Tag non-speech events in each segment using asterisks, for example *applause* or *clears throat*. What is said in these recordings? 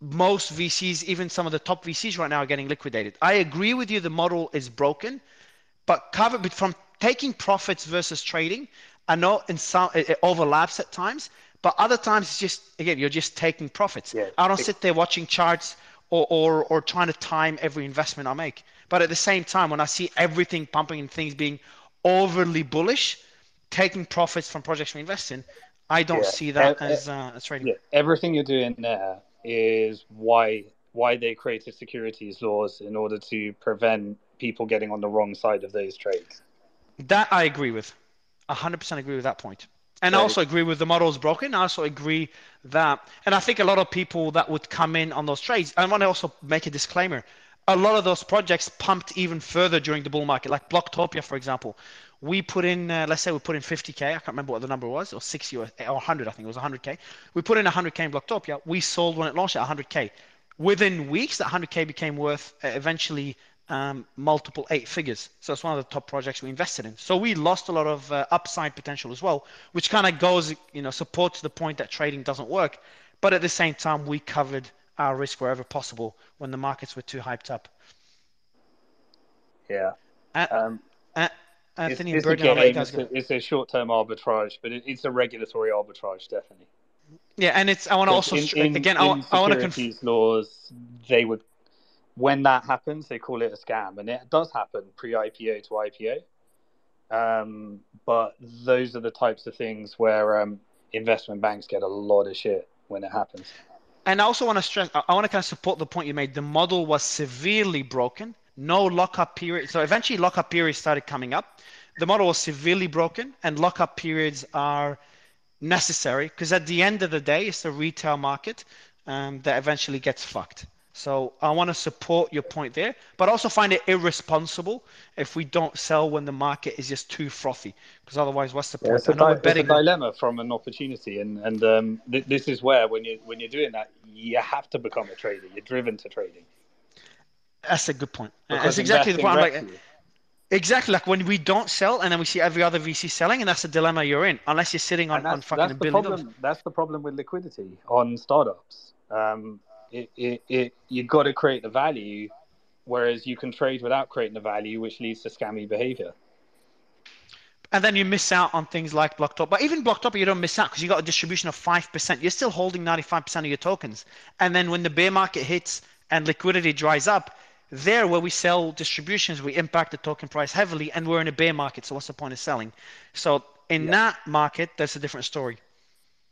most VCs, even some of the top VCs right now, are getting liquidated. I agree with you. The model is broken, but cover but from taking profits versus trading. I know in some it, overlaps at times, but other times it's just again you're just taking profits. Yeah. I don't sit there watching charts or, or or trying to time every investment I make. But at the same time, when I see everything pumping and things being overly bullish, taking profits from projects we invest in, I don't Yeah. see that Uh, as uh, as trading. Yeah, everything you're doing there is why why they created securities laws in order to prevent people getting on the wrong side of those trades. That I agree with. 100% agree with that point. And I also agree with the model is broken. I also agree that, and I think a lot of people that would come in on those trades, I want to also make a disclaimer. A lot of those projects pumped even further during the bull market, like Blocktopia, for example. We put in, uh, let's say we put in 50K. I can't remember what the number was, or 60 or, or 100, I think it was 100K. We put in 100K in Blocktopia. We sold when it launched at 100K. Within weeks, that 100K became worth uh, eventually um, multiple eight figures. So it's one of the top projects we invested in. So we lost a lot of uh, upside potential as well, which kind of goes, you know, supports the point that trading doesn't work. But at the same time, we covered our risk wherever possible when the markets were too hyped up. Yeah. Uh, Um, it's, Anthony it's and a Brendan, I'll let you game. It's a, it's a short-term arbitrage, but it, it's a regulatory arbitrage, definitely. Yeah, and it's I want to also in, in, again I, want- to conf- securities laws, they would when that happens, they call it a scam, and it does happen pre-IPO to IPO. Um, but those are the types of things where um, investment banks get a lot of shit when it happens. And I also want to stress, I want to kind of support the point you made. The model was severely broken, no lockup period. So eventually, lockup periods started coming up. The model was severely broken, and lockup periods are necessary because at the end of the day, it's the retail market um, that eventually gets fucked. So I want to support your point there, but also find it irresponsible if we don't sell when the market is just too frothy. Because otherwise, what's the Yeah, point? it's, a di- it's a betting dilemma from an opportunity, and and um, th- this is where when you when you're doing that, you have to become a trader. You're driven to trading. That's a good point. Because That's exactly the point. Like. Exactly, like when we don't sell, and then we see every other VC selling, and that's the dilemma you're in, unless you're sitting on, on fucking that's a the billion problem. dollars. That's the problem with liquidity on startups. Um, it, it, it you got to create the value, whereas you can trade without creating the value, which leads to scammy behavior. And then you miss out on things like Blocktop. But even Blocktop, you don't miss out because you got a distribution of 5%. You're still holding 95% of your tokens. And then when the bear market hits and liquidity dries up, there where we sell distributions, we impact the token price heavily, and we're in a bear market. So what's the point of selling? So in Yeah. that market, that's a different story.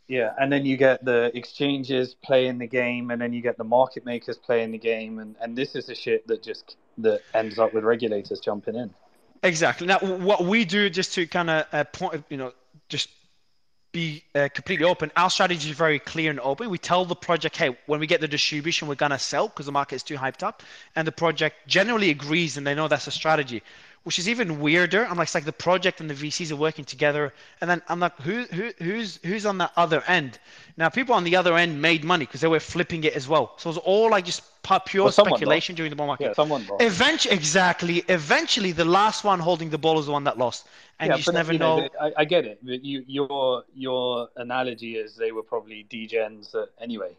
Yeah, and then you get the exchanges playing the game, and then you get the market makers playing the game, and, and this is the shit that just that ends up with regulators jumping in. Exactly. Now, what we do, just to kind of uh, point, you know, just be uh, completely open. Our strategy is very clear and open. We tell the project, hey, when we get the distribution, we're gonna sell because the market is too hyped up, and the project generally agrees, and they know that's a strategy. Which is even weirder. I'm like, it's like the project and the VCs are working together, and then I'm like, who, who, who's, who's on the other end? Now, people on the other end made money because they were flipping it as well. So it was all like just pure Well, speculation during the bull market. Yeah, someone lost. Eventually, exactly. Eventually, the last one holding the ball is the one that lost, and yeah, you just never you know. know. I, I get it, but you, your your analogy is they were probably degens uh, anyway.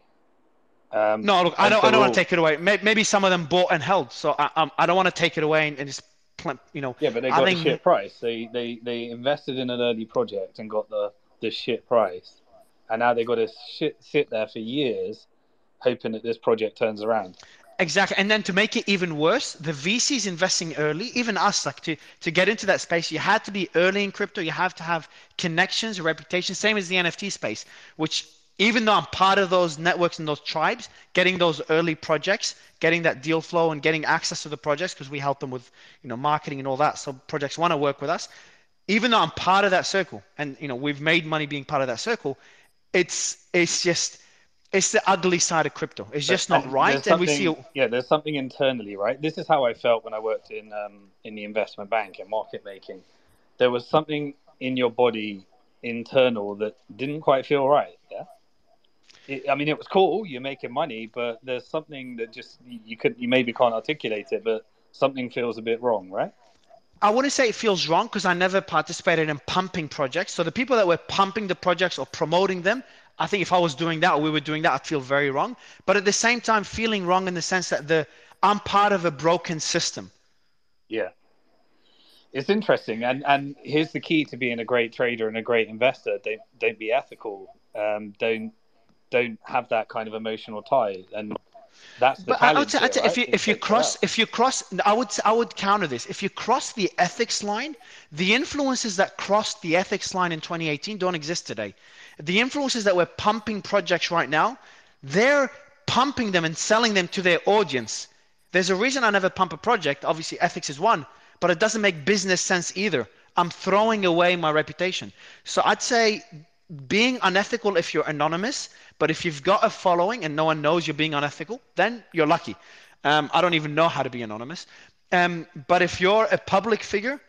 Um, No, look, I don't. I don't want to take it away. May- Maybe some of them bought and held, so I, um, I don't want to take it away and, and just, you know. Yeah, but they I got think- the shit price. They they they invested in an early project and got the the shit price, and now they got to shit sit there for years, hoping that this project turns around. Exactly, and then to make it even worse, the VCs investing early, even us, like to to get into that space, you had to be early in crypto. You have to have connections, a reputation, same as the NFT space. Which even though I'm part of those networks and those tribes, getting those early projects, getting that deal flow, and getting access to the projects because we help them with you know marketing and all that. So projects want to work with us. Even though I'm part of that circle, and you know we've made money being part of that circle, it's it's just it's the ugly side of crypto. It's just not right, and we see. Yeah, there's something internally, right? This is how I felt when I worked in um, in the investment bank and market making. There was something in your body internal that didn't quite feel right. Yeah. It, I mean, it was cool. You're making money, but there's something that just you could you maybe can't articulate it, but something feels a bit wrong, right? I wouldn't say it feels wrong because I never participated in pumping projects. So the people that were pumping the projects or promoting them, I think if I was doing that or we were doing that, I'd feel very wrong. But at the same time, feeling wrong in the sense that the I'm part of a broken system. Yeah. It's interesting, and and here's the key to being a great trader and a great investor: don't don't be ethical. Um, don't don't have that kind of emotional tie, and that's the but I would say, right? if you if you cross if you cross, I would I would counter this. If you cross the ethics line, the influences that crossed the ethics line in 2018 don't exist today. The influences that we're pumping projects right now, they're pumping them and selling them to their audience. There's a reason I never pump a project. Obviously, ethics is one, but it doesn't make business sense either. I'm throwing away my reputation. So I'd say being unethical if you're anonymous, but if you've got a following and no one knows you're being unethical, then you're lucky. Um, I don't even know how to be anonymous. Um, but if you're a public figure,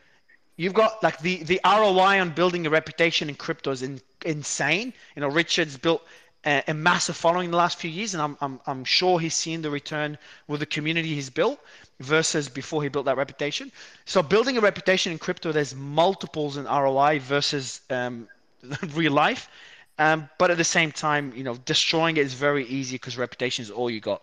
you've got like the, the ROI on building a reputation in crypto is in, insane. You know, Richard's built a, a, massive following in the last few years, and I'm, I'm, I'm sure he's seen the return with the community he's built versus before he built that reputation. So building a reputation in crypto, there's multiples in ROI versus um, *laughs* real life. Um, but at the same time, you know, destroying it is very easy because reputation is all you got.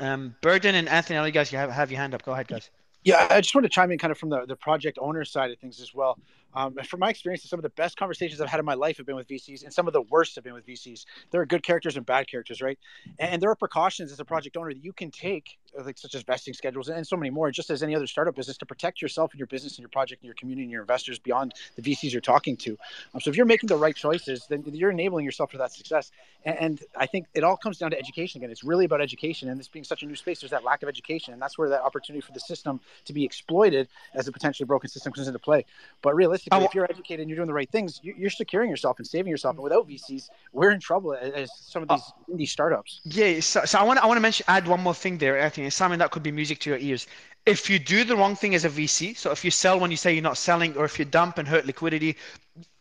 Um, Burden and Anthony, all you guys, you have, have your hand up. Go ahead, guys. Yeah, I just want to chime in kind of from the, the project owner side of things as well. Um, from my experience, some of the best conversations I've had in my life have been with VCs, and some of the worst have been with VCs. There are good characters and bad characters, right? And, and there are precautions as a project owner that you can take, like such as vesting schedules and so many more, just as any other startup business, to protect yourself and your business and your project and your community and your investors beyond the VCs you're talking to. Um, so if you're making the right choices, then you're enabling yourself for that success. And, and I think it all comes down to education again. It's really about education, and this being such a new space, there's that lack of education, and that's where that opportunity for the system to be exploited as a potentially broken system comes into play. But realistically, if you're educated and you're doing the right things, you're securing yourself and saving yourself. And without VCs, we're in trouble as some of these uh, indie startups. Yeah. So, so I want I want to mention add one more thing there. I it's something that could be music to your ears. If you do the wrong thing as a VC, so if you sell when you say you're not selling, or if you dump and hurt liquidity,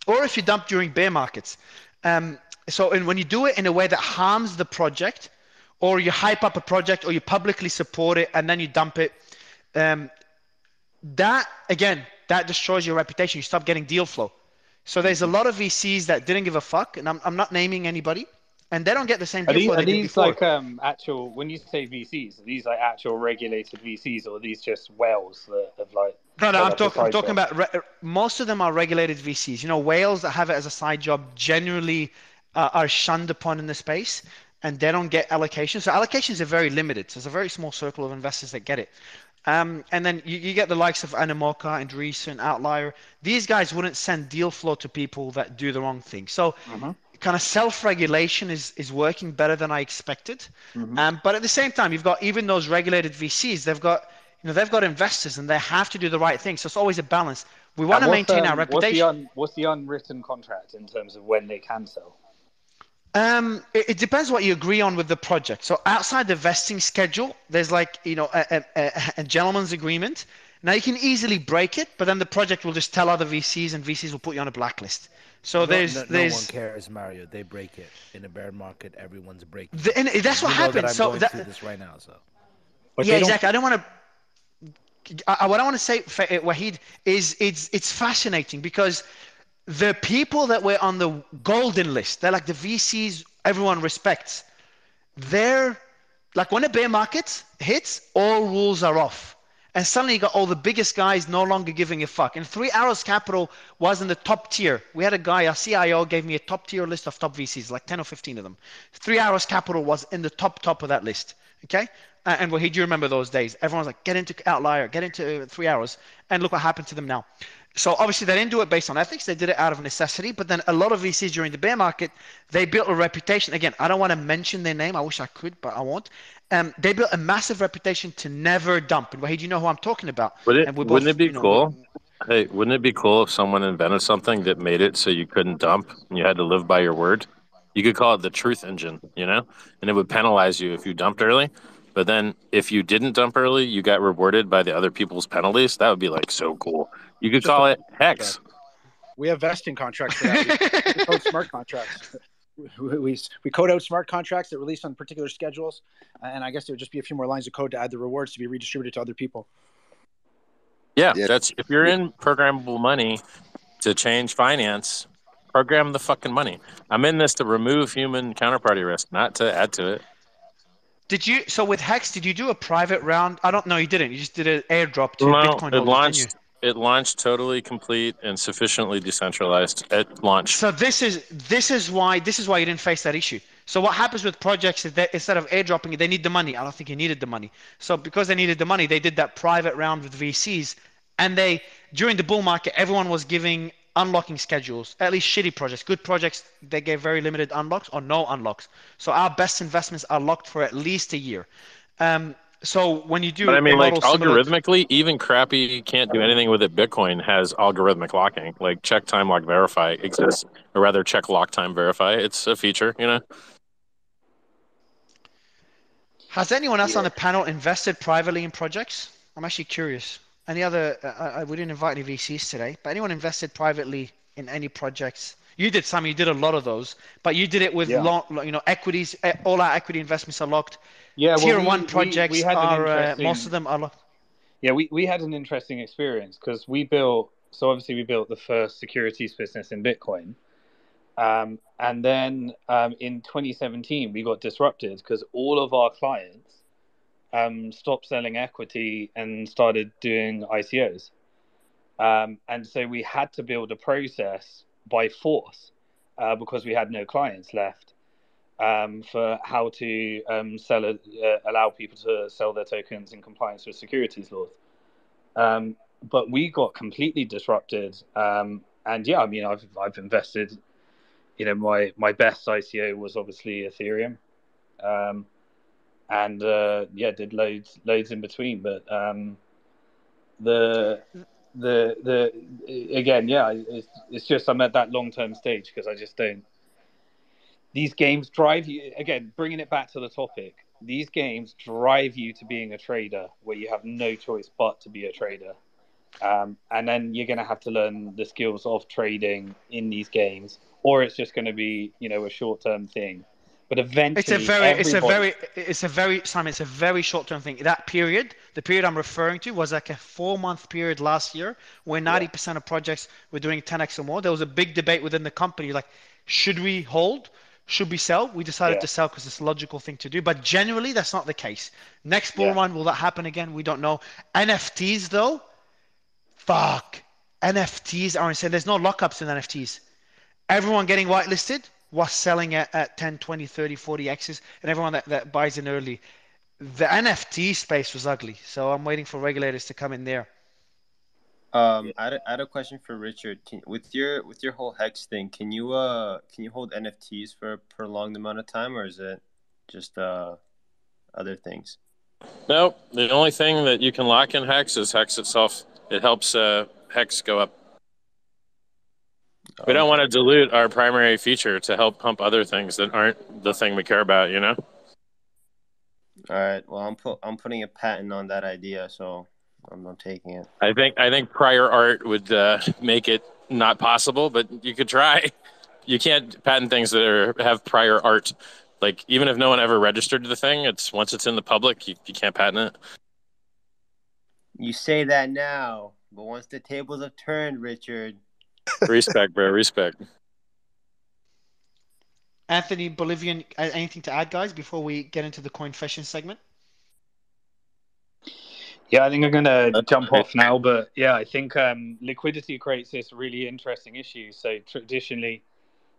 or if you dump during bear markets, um, so and when you do it in a way that harms the project, or you hype up a project, or you publicly support it and then you dump it, um, that again that destroys your reputation. You stop getting deal flow. So there's a lot of VCs that didn't give a fuck, and I'm, I'm not naming anybody, and they don't get the same deal are these. Are these like um, actual? When you say VCs, are these like actual regulated VCs, or are these just whales that have like? No, no, I'm, talk, I'm talking about re- most of them are regulated VCs. You know, whales that have it as a side job generally uh, are shunned upon in the space and they don't get allocations. So allocations are very limited. So it's a very small circle of investors that get it. Um, and then you, you, get the likes of Animoca and Andreessen and Outlier. These guys wouldn't send deal flow to people that do the wrong thing. So mm-hmm. Kind of self-regulation is, is working better than I expected. Mm-hmm. Um, but at the same time, you've got even those regulated VCs, they've got you know they've got investors and they have to do the right thing. So it's always a balance. We want to maintain um, our reputation. What's the, un, what's the unwritten contract in terms of when they can sell? Um, it, it, depends what you agree on with the project. So outside the vesting schedule, there's like you know a, a, a, gentleman's agreement. Now you can easily break it, but then the project will just tell other VCs, and VCs will put you on a blacklist. So no, there's no, there's no one cares, Mario. They break it in a bear market. Everyone's breaking. The, and that's what happens. That so that, this right now. So. But yeah, exactly. I don't want to. I, what I want to say, uh, Wahid, is it's it's fascinating because the people that were on the golden list, they're like the VCs everyone respects. They're like when a bear market hits, all rules are off. And suddenly you got all the biggest guys no longer giving a fuck. And Three Arrows Capital was in the top tier. We had a guy, our CIO, gave me a top tier list of top VCs, like 10 or 15 of them. Three Arrows Capital was in the top top of that list. Okay? Uh, and well, he do you remember those days. Everyone's like, get into Outlier, get into Three Arrows. And look what happened to them now. So obviously they didn't do it based on ethics; they did it out of necessity. But then a lot of VCs during the bear market, they built a reputation. Again, I don't want to mention their name. I wish I could, but I won't. Um, they built a massive reputation to never dump. And do you know who I'm talking about? Would it, both, wouldn't it be you know, cool? Hey, wouldn't it be cool if someone invented something that made it so you couldn't dump and you had to live by your word? You could call it the truth engine, you know, and it would penalize you if you dumped early. But then if you didn't dump early, you got rewarded by the other people's penalties. That would be like so cool. You could call it hex. We have vesting contracts for that. we, *laughs* code smart contracts. We, we, we, code out smart contracts that release on particular schedules, uh, and I guess there would just be a few more lines of code to add the rewards to be redistributed to other people. Yeah, yeah. that's if you're in programmable money to change finance, program the fucking money. I'm in this to remove human counterparty risk, not to add to it. Did you? So with Hex, did you do a private round? I don't know. You didn't. You just did an airdrop to No, Bitcoin it holders, didn't you? launched. It launched totally complete and sufficiently decentralized at launch. So this is this is why this is why you didn't face that issue. So what happens with projects is that instead of airdropping it, they need the money. I don't think you needed the money. So because they needed the money, they did that private round with VCs, and they during the bull market, everyone was giving unlocking schedules. At least shitty projects, good projects, they gave very limited unlocks or no unlocks. So our best investments are locked for at least a year. Um, so when you do, But I mean, like model similar- algorithmically, even crappy can't do anything with it. Bitcoin has algorithmic locking, like check time lock verify exists, or rather check lock time verify. It's a feature, you know. Has anyone else on the panel invested privately in projects? I'm actually curious. Any other? Uh, uh, we didn't invite any VCs today, but anyone invested privately in any projects? You did, Sam. You did a lot of those, but you did it with Yeah. long, you know, equities. All our equity investments are locked. Yeah, well, Tier we- one we- projects we had an are uh, most of them are. Yeah, we, we had an interesting experience because we built, so obviously we built the first securities business in Bitcoin. Um, and then um, in 2017, we got disrupted because all of our clients um, stopped selling equity and started doing ICOs. Um, and so we had to build a process by force uh, because we had no clients left um, for how to um, sell it, uh, allow people to sell their tokens in compliance with securities laws. Um, but we got completely disrupted. Um, and yeah, I mean, I've I've invested. You know, my my best ICO was obviously Ethereum, um, and uh, yeah, did loads loads in between. But um, the the the again, yeah, it's, it's just I'm at that long term stage because I just don't. These games drive you again. Bringing it back to the topic, these games drive you to being a trader, where you have no choice but to be a trader, um, and then you're going to have to learn the skills of trading in these games, or it's just going to be you know a short term thing. But eventually, It's a very, it's a very, it's a very, Simon, it's a very short-term thing. That period, the period I'm referring to, was like a four-month period last year where 90% of projects were doing 10x or more. There was a big debate within the company, like, should we hold? Should we sell? We decided Yeah. to sell because it's a logical thing to do. But generally, that's not the case. Next bull Yeah. run, will that happen again? We don't know. NFTs, though, fuck. NFTs are insane. There's no lockups in NFTs everyone getting whitelisted was selling at, at 10 20 30 40 x's and everyone that, that buys in early the nft space was ugly so i'm waiting for regulators to come in there Um, I had, a, I had a question for Richard. Can, with your with your whole hex thing, can you uh can you hold NFTs for a prolonged amount of time, or is it just uh other things? Nope. The only thing that you can lock in Hex is Hex itself. It helps uh, Hex go up. We don't want to dilute our primary feature to help pump other things that aren't the thing we care about. You know. All right. Well, I'm put I'm putting a patent on that idea, so I'm not taking it. I think I think prior art would uh, make it not possible, but you could try. You can't patent things that are, have prior art. Like even if no one ever registered the thing, it's once it's in the public, you, you can't patent it. You say that now, but once the tables have turned, Richard, Respect, bro. Respect. anthony bolivian anything to add guys before we get into the coin fashion segment Yeah, I think I'm going to jump off now, but yeah, I think um, liquidity creates this really interesting issue. So traditionally,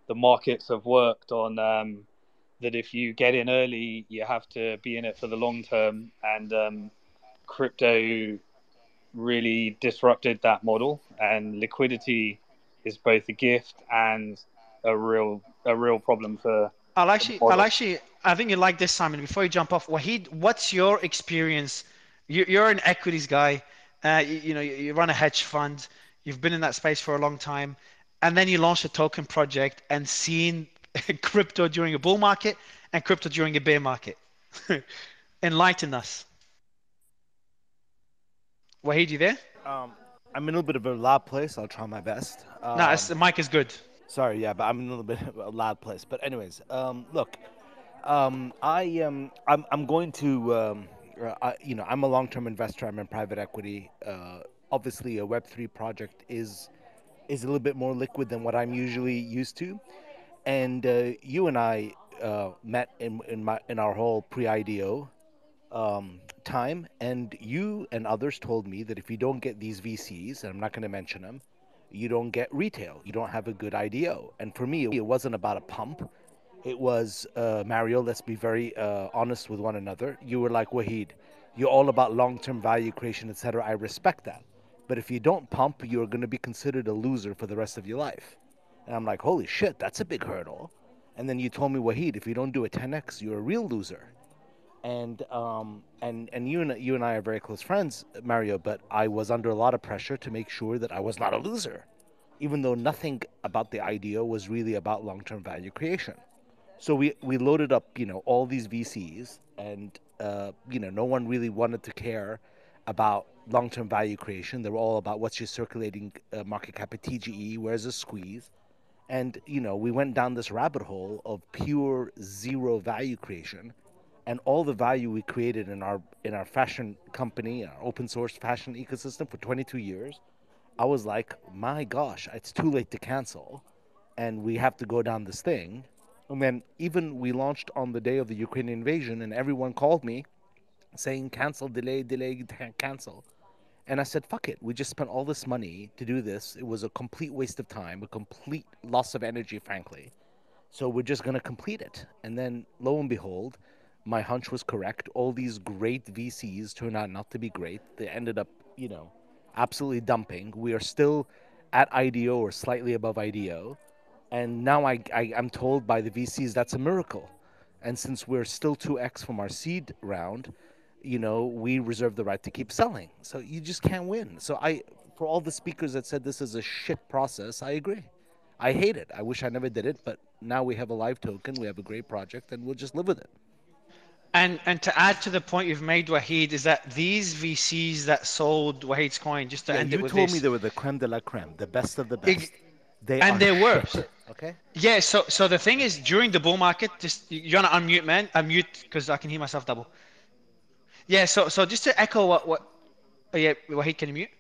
the markets have worked on um, that if you get in early, you have to be in it for the long term, and um, crypto really disrupted that model. And liquidity is both a gift and a real a real problem for i'll actually i'll actually i think you like this simon before you jump off wahid what's your experience you, you're an equities guy uh, you, you know you, run a hedge fund you've been in that space for a long time and then you launched a token project and seen *laughs* crypto during a bull market and crypto during a bear market *laughs* enlighten us Wahid, you there? Um, I'm in a little bit of a loud place. I'll try my best. Um, no, the mic is good. Sorry, yeah, but I'm in a little bit of a loud place. But anyways, um, look, um, I um, I'm I'm going to um, uh, you know I'm a long-term investor. I'm in private equity. Uh, obviously, a Web three project is is a little bit more liquid than what I'm usually used to. And uh, you and I uh, met in in, my, in our whole pre-IDO um, time, and you and others told me that if you don't get these VCs, and I'm not going to mention them, you don't get retail. You don't have a good IDO. And for me, it wasn't about a pump. It was uh, Mario. Let's be very uh, honest with one another. You were like Wahid. You're all about long-term value creation, etc. I respect that. But if you don't pump, you're going to be considered a loser for the rest of your life. And I'm like, holy shit, that's a big hurdle. And then you told me, Wahid, if you don't do a 10x, you're a real loser. And um, and and you and you and I are very close friends, Mario. But I was under a lot of pressure to make sure that I was not a loser, even though nothing about the idea was really about long-term value creation. So we we loaded up, you know, all these VCs, and uh, you know, no one really wanted to care about long-term value creation. They were all about what's your circulating uh, market cap at TGE, where's the squeeze, and you know, we went down this rabbit hole of pure zero value creation, and all the value we created in our in our fashion company, our open source fashion ecosystem for 22 years. I was like, my gosh, it's too late to cancel, and we have to go down this thing. And then even we launched on the day of the Ukrainian invasion, and everyone called me saying cancel, delay, delay, *laughs* cancel. And I said, fuck it. We just spent all this money to do this. It was a complete waste of time, a complete loss of energy, frankly. So we're just going to complete it. And then lo and behold, my hunch was correct. All these great VCs turned out not to be great. They ended up, you know, absolutely dumping. We are still at IDO or slightly above IDO. And now I, I, I'm told by the VCs that's a miracle. And since we're still 2x from our seed round, you know, we reserve the right to keep selling. So you just can't win. So I, for all the speakers that said this is a shit process, I agree. I hate it. I wish I never did it, but now we have a live token, we have a great project, and we'll just live with it. And and to add to the point you've made, Wahid, is that these VCs that sold Wahid's coin, just to Yeah, end it with this. You told me they were the creme de la creme, the best of the best. Ex- they and they were. Okay. Yeah, so so the thing is, during the bull market, just you wanna unmute, man. Unmute because I can hear myself double. Yeah, so so just to echo what what, oh yeah, Wahid, can you mute?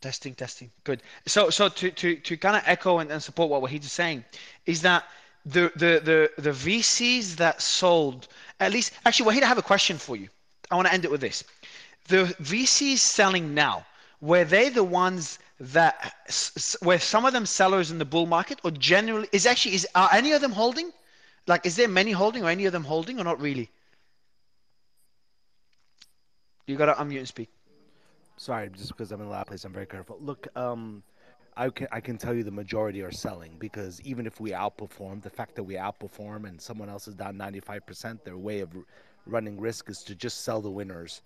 Testing, testing, good. So so to to to kind of echo and, and support what Wahid is saying, is that the the the the VCs that sold at least actually Wahid, I have a question for you. I want to end it with this. The VCs selling now, were they the ones that s- some of them sellers in the bull market or generally is actually is are any of them holding? Like is there many holding or any of them holding or not really? You gotta unmute and speak. Sorry, just because I'm in a loud place, I'm very careful. Look, um, I can I can tell you the majority are selling because even if we outperform, the fact that we outperform and someone else is down 95%, their way of running risk is to just sell the winners,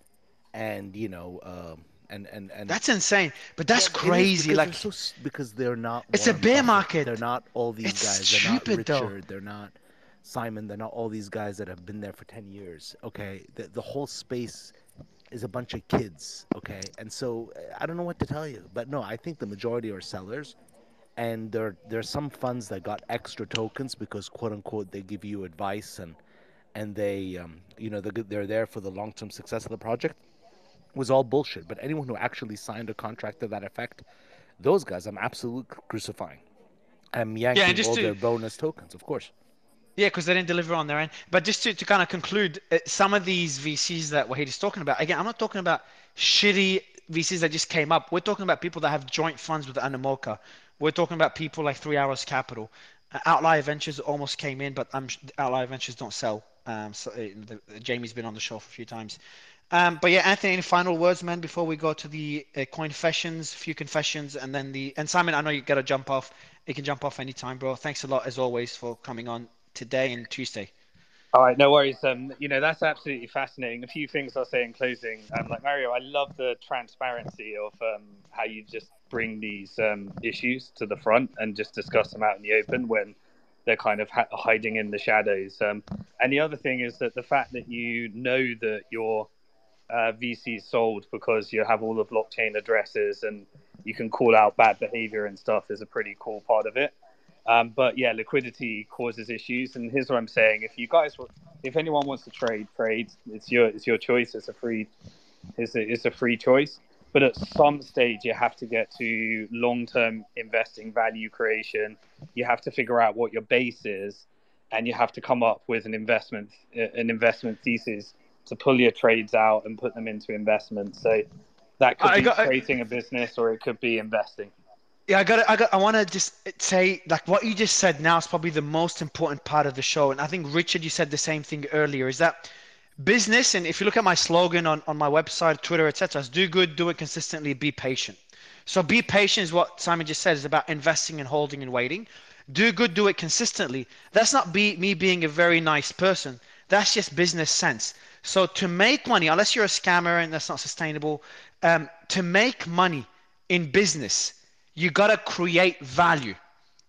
and you know, um, and and and That's insane. But that's Yeah, crazy. because Like they're so because they're not. It's a bear market. They're not all these It's guys. They're not stupid, though. They're not Simon. They're not all these guys that have been there for ten years. Okay, the the whole space is a bunch of kids. Okay, and so I don't know what to tell you, but no, I think the majority are sellers. And there, there's some funds that got extra tokens because, quote unquote, they give you advice and, and they, um, you know, they're, they're there for the long-term success of the project was all bullshit. But anyone who actually signed a contract to that effect, those guys, I'm absolutely crucifying. I'm yanking just all to- their bonus tokens, of course. Yeah, because they didn't deliver on their end. But just to, to kind of conclude, uh, some of these VCs that Wahid is talking about, again, I'm not talking about shitty VCs that just came up. We're talking about people that have joint funds with Animoca. We're talking about people like Three Arrows Capital. Uh, Outlier Ventures almost came in, but um, Outlier Ventures don't sell. Um, so uh, the, Jamie's been on the show for a few times. Um, but yeah, Anthony, any final words, man, before we go to the uh, confessions, a few confessions, and then the and Simon, I know you got to jump off. You can jump off anytime, bro. Thanks a lot as always for coming on today and Tuesday. All right, no worries. Um, you know that's absolutely fascinating. A few things I'll say in closing. Um, like Mario, I love the transparency of um, how you just bring these um, issues to the front and just discuss them out in the open when they're kind of ha- hiding in the shadows. Um, and the other thing is that the fact that you know that your uh, VC sold because you have all the blockchain addresses and you can call out bad behavior and stuff is a pretty cool part of it. Um, but yeah, liquidity causes issues, and here's what I'm saying: if you guys, if anyone wants to trade, trade. It's your it's your choice. It's a free, it's a, it's a free choice. but at some stage you have to get to long-term investing, value creation. You have to figure out what your base is, and you have to come up with an investment an investment thesis to pull your trades out and put them into investments. So that could I be got- creating a business or it could be investing. Yeah, I got. I got. I want to just say, like, what you just said now is probably the most important part of the show, and I think Richard, you said the same thing earlier. Is that business? And if you look at my slogan on on my website, Twitter, etc., is do good, do it consistently, be patient. So be patient is what Simon just said. Is about investing and holding and waiting. Do good, do it consistently. That's not be me being a very nice person. That's just business sense. So to make money, unless you're a scammer and that's not sustainable, um, to make money in business you got to create value.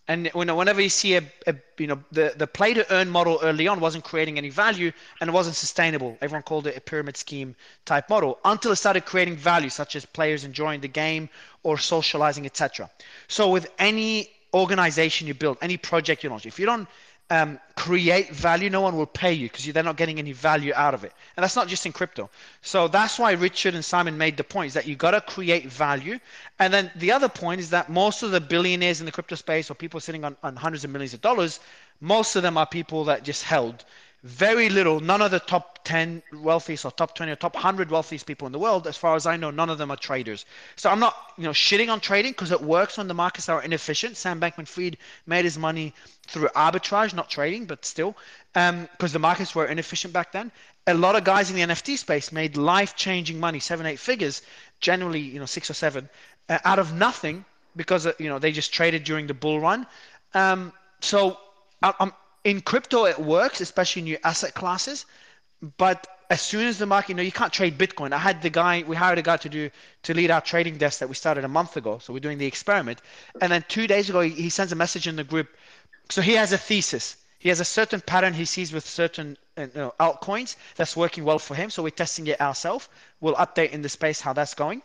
And whenever you see a, a you know the, the play to earn model early on wasn't creating any value and it wasn't sustainable. Everyone called it a pyramid scheme type model until it started creating value, such as players enjoying the game or socializing, etc. So with any organization you build, any project you launch, if you don't um, create value, no one will pay you because they're not getting any value out of it. And that's not just in crypto. So that's why Richard and Simon made the point is that you got to create value. And then the other point is that most of the billionaires in the crypto space or people sitting on, on hundreds of millions of dollars, most of them are people that just held very little. None of the top 10 wealthiest or top 20 or top 100 wealthiest people in the world, as far as I know, none of them are traders. So I'm not, you know, shitting on trading because it works when the markets are inefficient. Sam Bankman-Fried made his money through arbitrage, not trading, but still, because um, the markets were inefficient back then. A lot of guys in the NFT space made life-changing money, seven, eight figures, generally, you know, six or seven, uh, out of nothing because uh, you know they just traded during the bull run. Um, so I, I'm in crypto it works, especially in new asset classes. But as soon as the market, you know, you can't trade Bitcoin. I had the guy, we hired a guy to do to lead our trading desk that we started a month ago. So we're doing the experiment. And then two days ago, he, he sends a message in the group. So he has a thesis. He has a certain pattern he sees with certain uh, you know, altcoins that's working well for him. So we're testing it ourselves. We'll update in the space how that's going.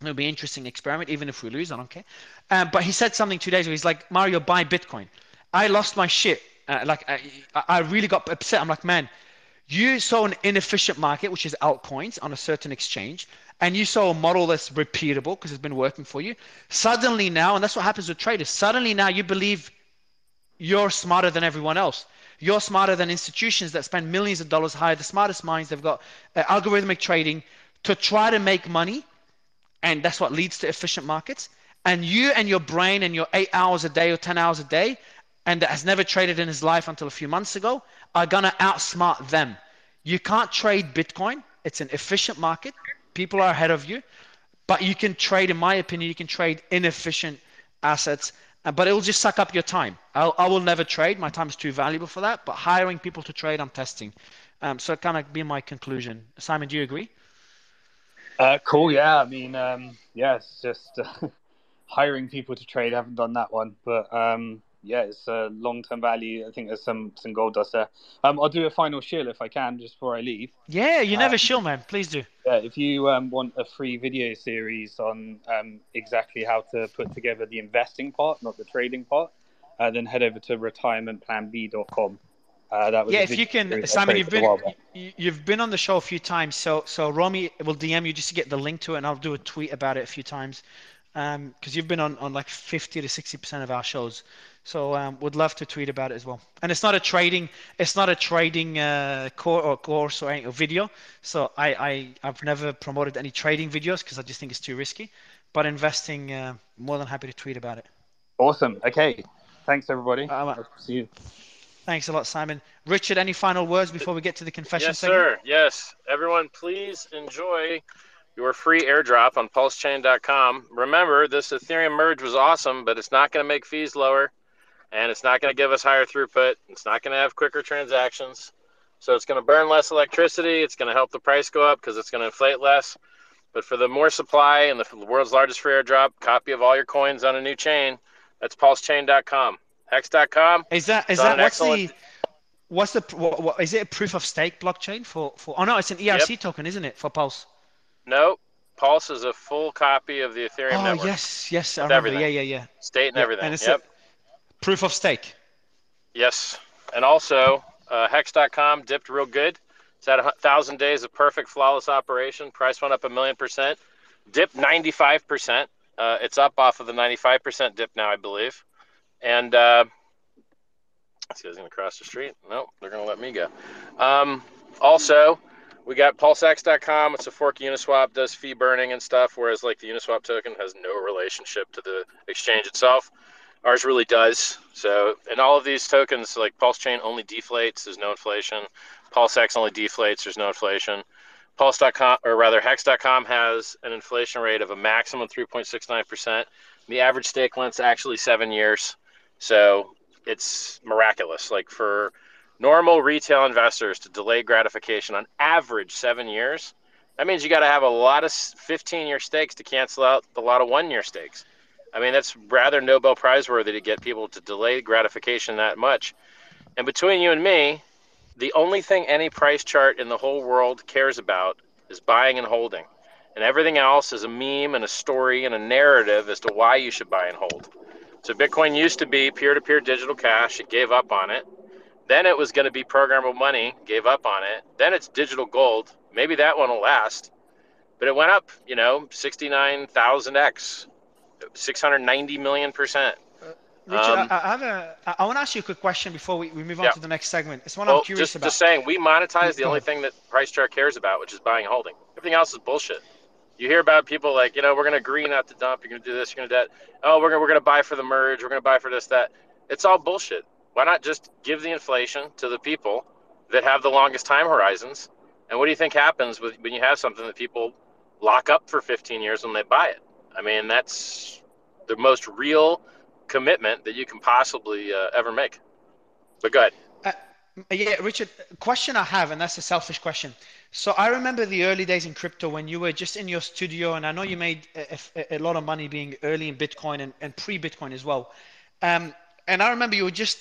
It'll be an interesting experiment, even if we lose, I don't care. Um, but he said something two days ago. He's like, Mario, buy Bitcoin. I lost my shit. Uh, like I, I really got upset. I'm like, man, you saw an inefficient market, which is altcoins on a certain exchange, and you saw a model that's repeatable because it's been working for you. Suddenly now, and that's what happens with traders. Suddenly now, you believe you're smarter than everyone else. You're smarter than institutions that spend millions of dollars, hire the smartest minds. They've got uh, algorithmic trading to try to make money, and that's what leads to efficient markets. And you and your brain and your eight hours a day or ten hours a day and that has never traded in his life until a few months ago are going to outsmart them. You can't trade Bitcoin. It's an efficient market. People are ahead of you. But you can trade, in my opinion, you can trade inefficient assets, uh, but it will just suck up your time. I'll, I will never trade. My time is too valuable for that. But hiring people to trade, I'm testing. Um, so it kind of be my conclusion. Simon, do you agree? Uh, cool. Yeah. I mean, um, yeah, it's just uh, *laughs* hiring people to trade. I haven't done that one, but um, yeah, it's a long-term value. I think there's some some gold dust there. Um, I'll do a final shill if I can, just before I leave. Yeah, you never Um, shill, man. Please do. Yeah, if you um, want a free video series on um, exactly how to put together the investing part, not the trading part, uh, then head over to retirementplanb.com. Uh, that was Yeah, if you can, Simon, you've been you, you've been on the show a few times, so so Romy will DM you just to get the link to it, and I'll do a tweet about it a few times, because you've been on on like 50 to 60 percent of our shows, so um, would love to tweet about it as well. And it's not a trading, it's not a trading uh, core or course or, any, or video, so I I I've never promoted any trading videos because I just think it's too risky, but investing, uh, more than happy to tweet about it. Awesome. Okay. Thanks, everybody. I'll see you. Thanks a lot, Simon. Richard, any final words before we get to the confession Yes, segment? sir. Yes. Everyone, please enjoy your free airdrop on pulsechain.com. Remember, this Ethereum merge was awesome, but it's not going to make fees lower and it's not going to give us higher throughput. It's not going to have quicker transactions. So it's going to burn less electricity. It's going to help the price go up because it's going to inflate less. But for the more supply and the world's largest free airdrop, copy of all your coins on a new chain, that's pulsechain.com. Hex.com. Is that is that what's excellent- the what's the what, what, is it a proof of stake blockchain for for? Oh no, it's an ERC token, isn't it, for Pulse? No, Pulse is a full copy of the Ethereum oh network. yes, yes, I remember. everything. Yeah, yeah, yeah. State and Yeah, everything. And it's yep. Proof of stake. Yes. And also, uh, Hex.com dipped real good. It's had a thousand days of perfect, flawless operation. Price went up a million percent. dipped 95%. Uh, it's up off of the 95% dip now, I believe. And uh, this guy's going to cross the street. No, they're going to let me go. Um, also, we got pulsex.com. It's a fork Uniswap, does fee burning and stuff, whereas like the Uniswap token has no relationship to the exchange itself. Ours really does. So, in all of these tokens, like Pulse Chain only deflates, there's no inflation. PulseX only deflates, there's no inflation. Pulse.com, or rather, Hex.com has an inflation rate of a maximum 3.69%. The average stake length is actually seven years. So, it's miraculous. Like for normal retail investors to delay gratification on average seven years, that means you got to have a lot of 15 year stakes to cancel out a lot of one year stakes. I mean, that's rather Nobel Prize worthy to get people to delay gratification that much. And between you and me, the only thing any price chart in the whole world cares about is buying and holding. And everything else is a meme and a story and a narrative as to why you should buy and hold. So Bitcoin used to be peer to peer digital cash, it gave up on it. Then it was going to be programmable money, gave up on it. Then it's digital gold. Maybe that one will last. But it went up, you know, 69,000x, 690 million percent. Richard, um, I, I, have a. I want to ask you a quick question before we, we move on yeah. to the next segment. It's one well, I'm curious just, about. Just saying, we monetize the only thing that price chart cares about, which is buying and holding. Everything else is bullshit. You hear about people like, you know, we're going to agree not to dump. You're going to do this. You're going to do that. Oh, we're going we're going to buy for the merge. We're going to buy for this that. It's all bullshit. Why not just give the inflation to the people that have the longest time horizons? And what do you think happens with, when you have something that people lock up for 15 years when they buy it? I mean, that's the most real commitment that you can possibly uh, ever make. But go ahead. Uh, yeah, Richard, question I have, and that's a selfish question. So I remember the early days in crypto when you were just in your studio, and I know you made a, a, lot of money being early in Bitcoin and, and pre-Bitcoin as well. Um, and I remember you were just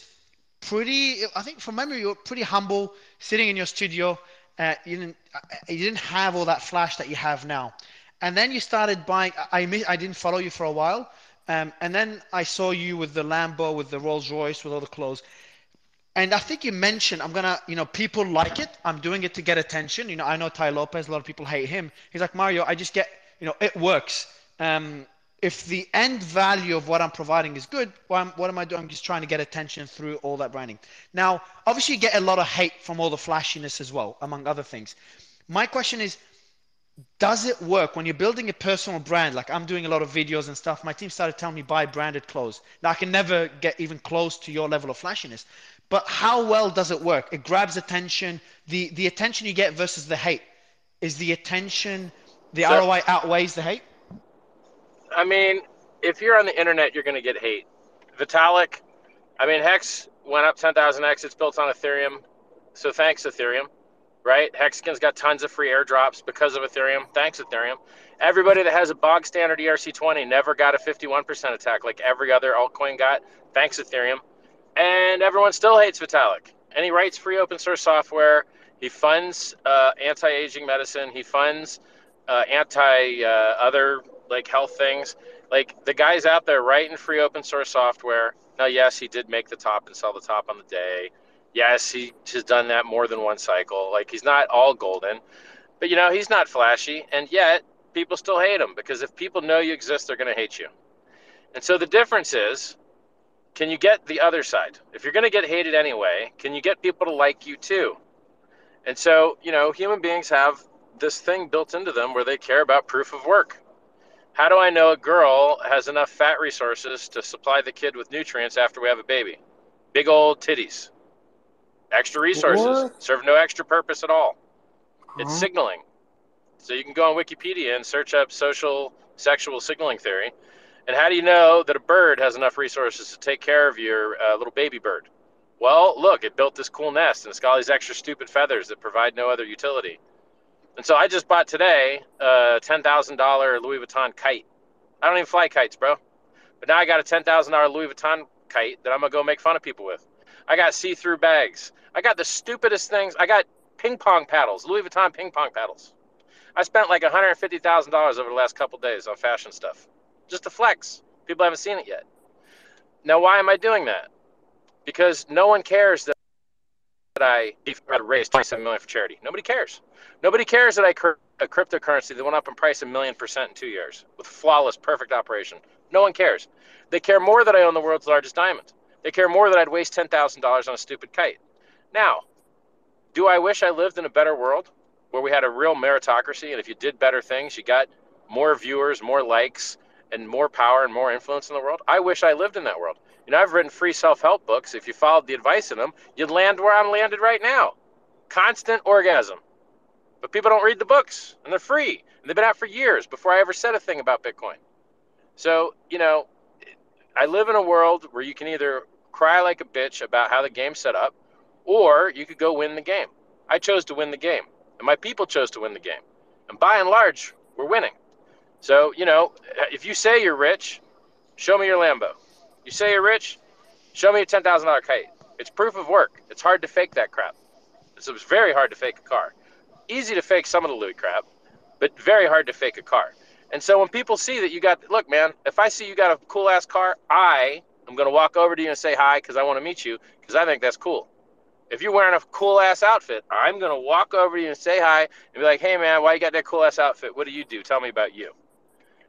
pretty. I think from memory, you were pretty humble, sitting in your studio. Uh, you didn't uh, you didn't have all that flash that you have now. And then you started buying. I I didn't follow you for a while, um, and then I saw you with the Lambo, with the Rolls Royce, with all the clothes. And I think you mentioned, I'm gonna, you know, people like it. I'm doing it to get attention. You know, I know Tai Lopez. A lot of people hate him. He's like Mario. I just get, you know, it works. Um, if the end value of what I'm providing is good, what, what am I doing? I'm just trying to get attention through all that branding. Now, obviously, you get a lot of hate from all the flashiness as well, among other things. My question is, does it work when you're building a personal brand? Like I'm doing a lot of videos and stuff. My team started telling me buy branded clothes. Now I can never get even close to your level of flashiness, but how well does it work? It grabs attention. The the attention you get versus the hate. Is the attention the so, ROI outweighs the hate? I mean, if you're on the internet, you're going to get hate. Vitalik, I mean, Hex went up 10,000x. It's built on Ethereum. So thanks, Ethereum, right? Hexagon's got tons of free airdrops because of Ethereum. Thanks, Ethereum. Everybody that has a bog standard ERC20 never got a 51% attack like every other altcoin got. Thanks, Ethereum and everyone still hates Vitalik. And he writes free open source software. He funds uh, anti-aging medicine. He funds uh, anti uh, other like health things. Like the guy's out there writing free open source software. Now, yes, he did make the top and sell the top on the day. Yes, he has done that more than one cycle. Like he's not all golden, but you know he's not flashy, and yet people still hate him because if people know you exist, they're going to hate you. And so the difference is can you get the other side? If you're going to get hated anyway, can you get people to like you too? And so, you know, human beings have this thing built into them where they care about proof of work. How do I know a girl has enough fat resources to supply the kid with nutrients after we have a baby? Big old titties. Extra resources what? serve no extra purpose at all. Huh? It's signaling. So you can go on Wikipedia and search up social sexual signaling theory and how do you know that a bird has enough resources to take care of your uh, little baby bird? Well, look, it built this cool nest and it's got all these extra stupid feathers that provide no other utility. And so I just bought today a $10,000 Louis Vuitton kite. I don't even fly kites, bro. But now I got a $10,000 Louis Vuitton kite that I'm going to go make fun of people with. I got see through bags. I got the stupidest things. I got ping pong paddles, Louis Vuitton ping pong paddles. I spent like $150,000 over the last couple days on fashion stuff just a flex. People haven't seen it yet. Now, why am I doing that? Because no one cares that I I raised 27 million for charity. Nobody cares. Nobody cares that I cur- a cryptocurrency that went up in price a million percent in two years with flawless, perfect operation. No one cares. They care more that I own the world's largest diamond. They care more that I'd waste ten thousand dollars on a stupid kite. Now, do I wish I lived in a better world where we had a real meritocracy and if you did better things, you got more viewers, more likes, and more power and more influence in the world? I wish I lived in that world. You know, I've written free self-help books. If you followed the advice in them, you'd land where I'm landed right now. Constant orgasm. But people don't read the books, and they're free. And they've been out for years before I ever said a thing about Bitcoin. So, you know, I live in a world where you can either cry like a bitch about how the game's set up, or you could go win the game. I chose to win the game, and my people chose to win the game. And by and large, we're winning. So, you know, if you say you're rich, show me your Lambo. You say you're rich, show me a $10,000 kite. It's proof of work. It's hard to fake that crap. It's very hard to fake a car. Easy to fake some of the Louis crap, but very hard to fake a car. And so when people see that you got, look, man, if I see you got a cool ass car, I am going to walk over to you and say hi because I want to meet you because I think that's cool. If you're wearing a cool ass outfit, I'm going to walk over to you and say hi and be like, hey, man, why you got that cool ass outfit? What do you do? Tell me about you.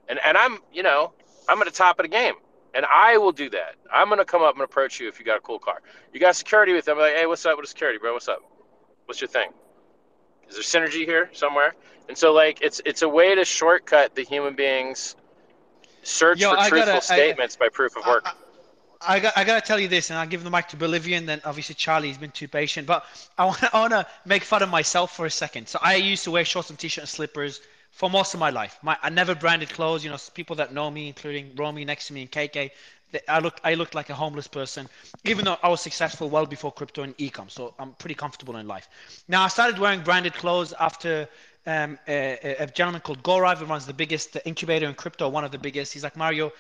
And, and I'm, you know, I'm at the top of the game. And I will do that. I'm going to come up and approach you if you got a cool car. You got security with them. Like, hey, what's up with security, bro? What's up? What's your thing? Is there synergy here somewhere? And so, like, it's it's a way to shortcut the human being's search Yo, for I truthful gotta- I- statements by proof of work. I got, I got to tell you this, and I'll give the mic to Bolivian. Then obviously Charlie's been too patient, but I want to, *laughs* I make fun of myself for a second. So I used to wear shorts and t-shirt and slippers for most of my life. My, I never branded clothes. You know, people that know me, including Romy next to me and KK, they, I look, I looked like a homeless person, even though I was successful well before crypto and ecom. So I'm pretty comfortable in life. Now I started wearing branded clothes after um, a, a gentleman called Gorav, who runs the biggest incubator in crypto, one of the biggest. He's like Mario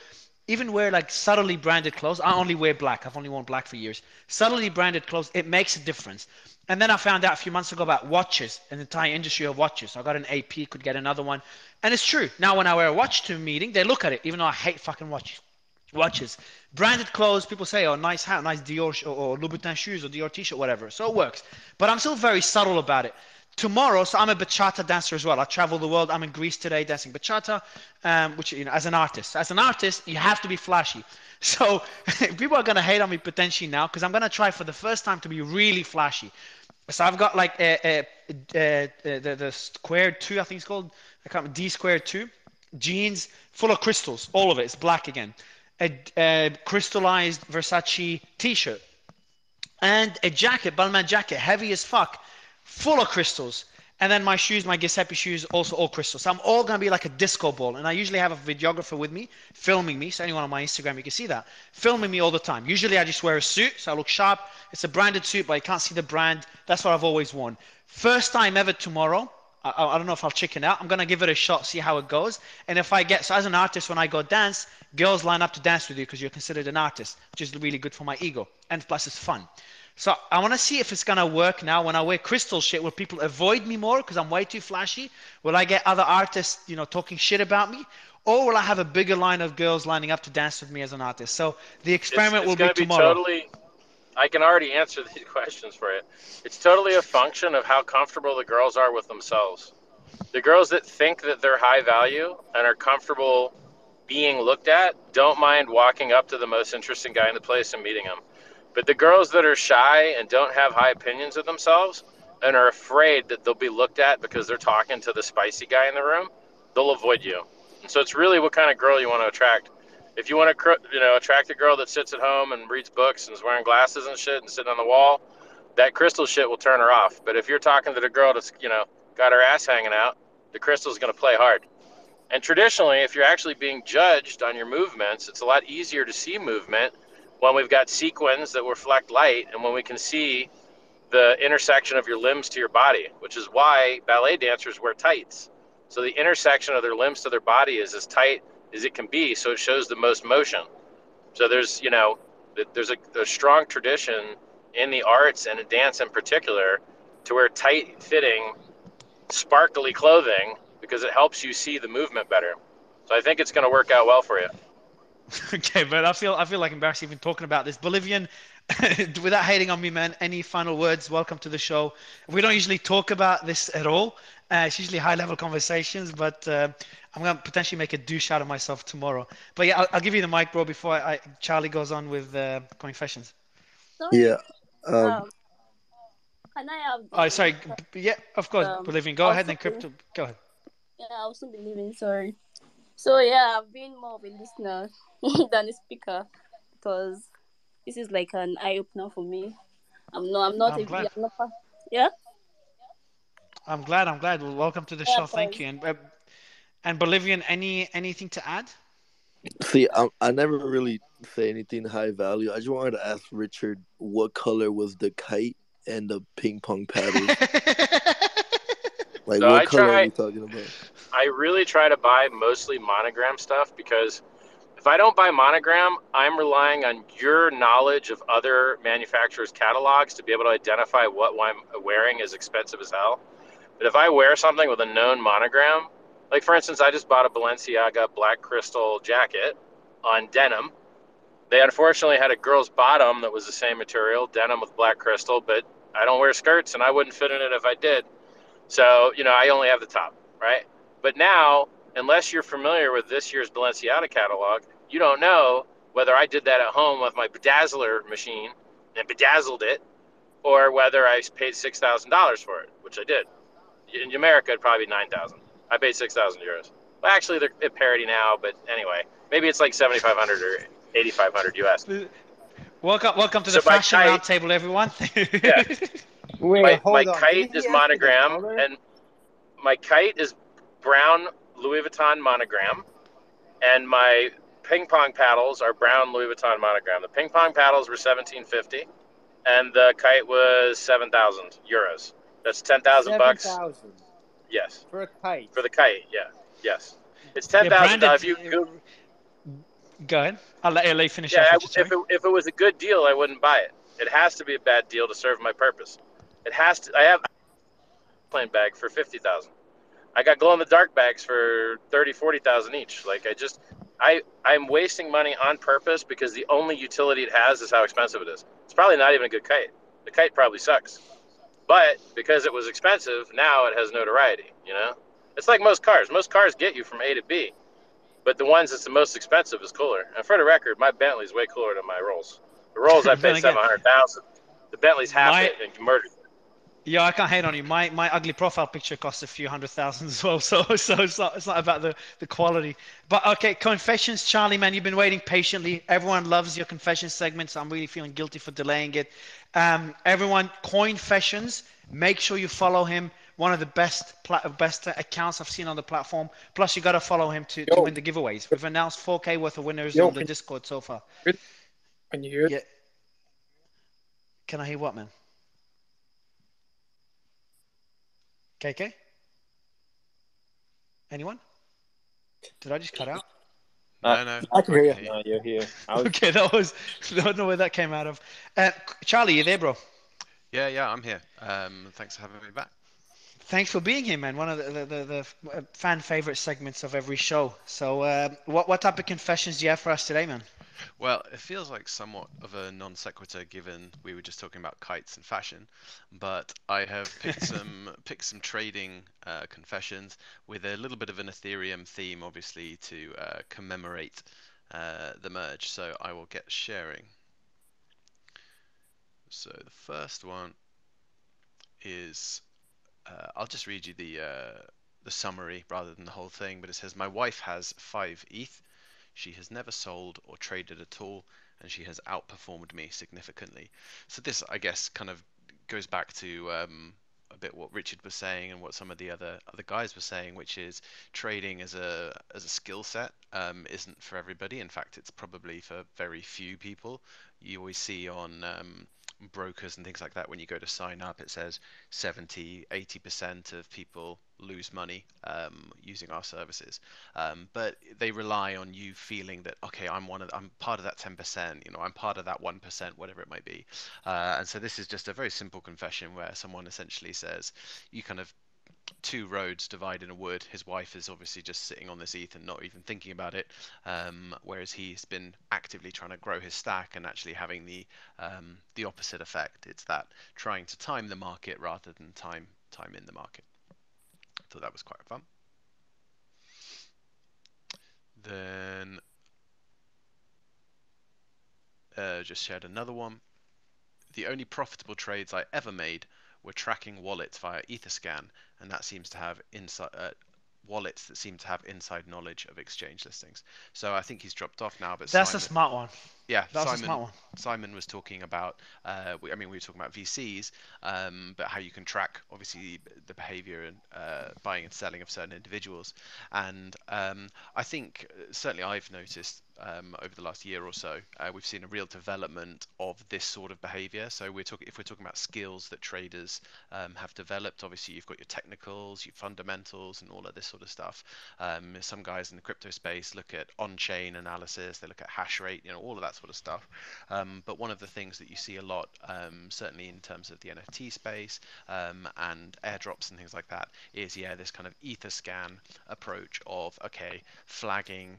even wear like subtly branded clothes. I only wear black. I've only worn black for years. Subtly branded clothes, it makes a difference. And then I found out a few months ago about watches, an entire industry of watches. So I got an AP, could get another one. And it's true. Now when I wear a watch to a meeting, they look at it, even though I hate fucking watches. Watches. Branded clothes, people say, oh, nice hat, nice Dior or, or Louboutin shoes or Dior t-shirt, whatever. So it works. But I'm still very subtle about it tomorrow so i'm a bachata dancer as well. I travel the world. I'm in greece today dancing bachata um, which you know as an artist. As an artist you have to be flashy. *laughs* So *laughs* people are going to hate on me potentially now because i'm going to try for the first time to be really flashy. So i've got like a, a, a, a the, the squared two i think it's called. I can't d squared two. Jeans full of crystals all of it. It's black again. A, a crystallized versace t-shirt. And a jacket balmain jacket heavy as fuck full of crystals. And then my shoes, my Giuseppe shoes, also all crystals. So I'm all going to be like a disco ball. And I usually have a videographer with me, filming me. So anyone on my Instagram, you can see that. Filming me all the time. Usually I just wear a suit, so I look sharp. It's a branded suit, but you can't see the brand. That's what I've always worn. First time ever tomorrow. I, I don't know if I'll chicken out. I'm going to give it a shot, see how it goes. And if I get, so as an artist, when I go dance, girls line up to dance with you because you're considered an artist, which is really good for my ego. And plus it's fun. So I want to see if it's gonna work now when I wear crystal shit. Will people avoid me more because I'm way too flashy? Will I get other artists, you know, talking shit about me, or will I have a bigger line of girls lining up to dance with me as an artist? So the experiment it's, it's will be tomorrow. totally. I can already answer *laughs* these questions for you. It's totally a function of how comfortable the girls are with themselves. The girls that think that they're high value and are comfortable being looked at don't mind walking up to the most interesting guy in the place and meeting him. But the girls that are shy and don't have high opinions of themselves and are afraid that they'll be looked at because they're talking to the spicy guy in the room, they'll avoid you. And so it's really what kind of girl you want to attract. If you want to, you know, attract a girl that sits at home and reads books and is wearing glasses and shit and sitting on the wall, that crystal shit will turn her off. But if you're talking to the girl that's, you know, got her ass hanging out, the crystal's going to play hard. And traditionally, if you're actually being judged on your movements, it's a lot easier to see movement when we've got sequins that reflect light and when we can see the intersection of your limbs to your body, which is why ballet dancers wear tights. So the intersection of their limbs to their body is as tight as it can be, so it shows the most motion. So there's, you know, there's a, a strong tradition in the arts and in dance in particular to wear tight fitting, sparkly clothing because it helps you see the movement better. So I think it's going to work out well for you. *laughs* okay, but I feel I feel like embarrassed even talking about this. Bolivian, *laughs* without hating on me, man, any final words? Welcome to the show. We don't usually talk about this at all. Uh, it's usually high level conversations, but uh, I'm going to potentially make a douche out of myself tomorrow. But yeah, I'll, I'll give you the mic, bro, before I, I Charlie goes on with uh, confessions. Sorry. Yeah. Um, Um, can I have? Oh, sorry. Yeah, of course, Um, Bolivian. Go ahead, then second- crypto. Go ahead. Yeah, I also believe in sorry. So yeah, I've been more of a listener *laughs* than a speaker because this is like an eye opener for me. I'm not. I'm not I'm a. glad. I'm not, yeah. I'm glad. I'm glad. Well, welcome to the Yeah, show. Thank you. And uh, and Bolivian, any anything to add? see, I, I never really say anything high value. I just wanted to ask Richard what color was the kite and the ping pong paddle? *laughs* Like, So what I color are try- we talking about? I really try to buy mostly monogram stuff because if I don't buy monogram, I'm relying on your knowledge of other manufacturers' catalogs to be able to identify what I'm wearing is expensive as hell. But if I wear something with a known monogram, like for instance, I just bought a Balenciaga black crystal jacket on denim. They unfortunately had a girl's bottom that was the same material, denim with black crystal, but I don't wear skirts and I wouldn't fit in it if I did. So, you know, I only have the top, right? But now, unless you're familiar with this year's Balenciaga catalog, you don't know whether I did that at home with my bedazzler machine and bedazzled it, or whether I paid six thousand dollars for it, which I did. In America, it'd probably be nine thousand. I paid six thousand euros. Well, actually, they're at parity now, but anyway, maybe it's like seventy five hundred or eighty five hundred US. welcome, welcome to the So my fashion roundtable, everyone. *laughs* Yeah. Wait, my, hold my on. kite is he ask for the monogram, and my kite is brown Louis Vuitton monogram, and my ping pong paddles are brown Louis Vuitton monogram. The ping pong paddles were seventeen fifty, and the kite was seven thousand euros. That's ten thousand bucks. 7,000 Yes, for a kite. for the kite. Yeah, yes, it's ten thousand Yeah, thousand. if you Google, Go ahead. I'll let LA finish yeah, off. I- if it, if it was a good deal, I wouldn't buy it. It has to be a bad deal to serve my purpose. It has to. I have a plane bag for fifty thousand. I got glow in the dark bags for 30, 40,000 each. Like I just, I, I'm wasting money on purpose because the only utility it has is how expensive it is. It's probably not even a good kite. The kite probably sucks, but because it was expensive, now it has notoriety. You know, it's like most cars. Most cars get you from A to B, but the ones that's the most expensive is cooler. And for the record, my Bentley's way cooler than my Rolls. The Rolls I *laughs* paid seven hundred thousand. The Bentley's half My- it and murdered. Yeah, I can't hate on you. My my ugly profile picture costs a few hundred thousand as well, *laughs* so so it's not it's not about the the quality. But okay, confessions, Charlie, man, you've been waiting patiently. Everyone loves your confession segment, so I'm really feeling guilty for delaying it. Um, everyone, Coinfessions, make sure you follow him. One of the best pla- best accounts I've seen on the platform. Plus, you got to follow him to, to win the giveaways. We've announced 4K worth of winners Yo, on the Discord so far. Can you hear? Yeah. Can I hear what, man? KK? Anyone? Did I just cut out? Uh, No, no. I can hear you. No, you're here. I was, Okay, that was. I don't know where that came out of. Uh, Charlie, you there, bro? Yeah, yeah, I'm here. Um, thanks for having me back. Thanks for being here, man. One of the, the, the, the uh, fan favorite segments of every show. So, uh, what, what type of confessions do you have for us today, man? Well, it feels like somewhat of a non sequitur given we were just talking about kites and fashion, but I have picked *laughs* some picked some trading uh, confessions with a little bit of an Ethereum theme, obviously to uh, commemorate uh, the merge. So I will get sharing. So the first one is uh, I'll just read you the uh, the summary rather than the whole thing, but it says my wife has five ETH. She has never sold or traded at all, and she has outperformed me significantly. So this, I guess, kind of goes back to um, a bit what Richard was saying and what some of the other other guys were saying, which is trading as a as a skill set um, isn't for everybody. In fact, it's probably for very few people. You always see on um, brokers and things like that when you go to sign up, it says 70, 80% of people lose money um, using our services. Um, but they rely on you feeling that okay, I'm one of I'm part of that 10%. You know, I'm part of that 1%, whatever it might be. Uh, and so this is just a very simple confession where someone essentially says you kind of two roads divide in a wood. His wife is obviously just sitting on this ETH and not even thinking about it, um, whereas he's been actively trying to grow his stack and actually having the um, the opposite effect. It's that trying to time the market rather than time time in the market. Thought that was quite fun. Then uh, just shared another one. The only profitable trades I ever made were tracking wallets via Etherscan, and that seems to have inside uh, wallets that seem to have inside knowledge of exchange listings. So I think he's dropped off now, but That's Simon, a smart one. yeah, That's a Simon. smart one. Simon was talking about. Uh, we, I mean, we were talking about VCs, um, but how you can track obviously the behavior and uh, buying and selling of certain individuals. And um, I think uh, certainly I've noticed um, over the last year or so, uh, we've seen a real development of this sort of behavior. So we're talking if we're talking about skills that traders um, have developed. Obviously, you've got your technicals, your fundamentals, and all of this sort of stuff. Um, some guys in the crypto space look at on-chain analysis. They look at hash rate, you know, all of that sort of stuff. Um, but one of the things that you see a lot, um, certainly in terms of the NFT space um, and airdrops and things like that, is yeah, this kind of Etherscan approach of okay, flagging